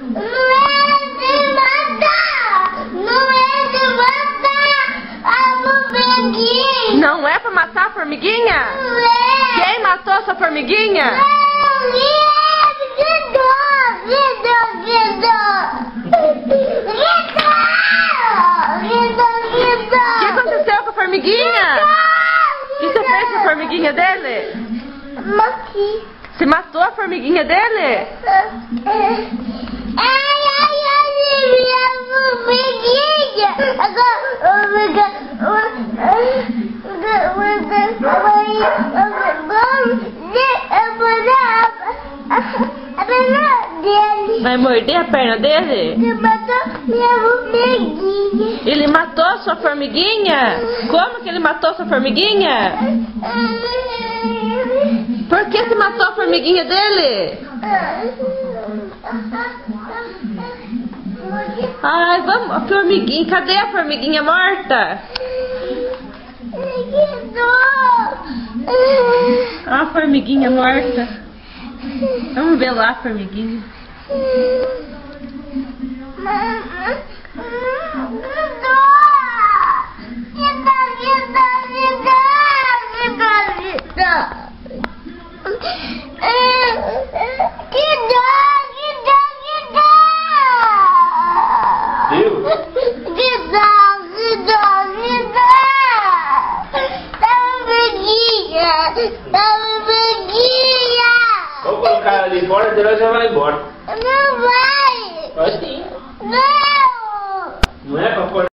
Não é de matar! Não é de matar a formiguinha! Não é pra matar a formiguinha? Não é! Quem matou sua formiguinha? Não é! O que aconteceu com a formiguinha? O que você fez com a formiguinha dele? Maqui. Você matou a formiguinha dele? Vai morder a perna dele? Você matou minha formiguinha. Ele matou sua formiguinha? Como que ele matou sua formiguinha? Por que você matou a formiguinha dele? Ai, vamos, a formiguinha, cadê a formiguinha morta? A formiguinha morta. Vamos ver lá a formiguinha. Vamos colocar ela ali fora, depois ela vai embora. Não vai!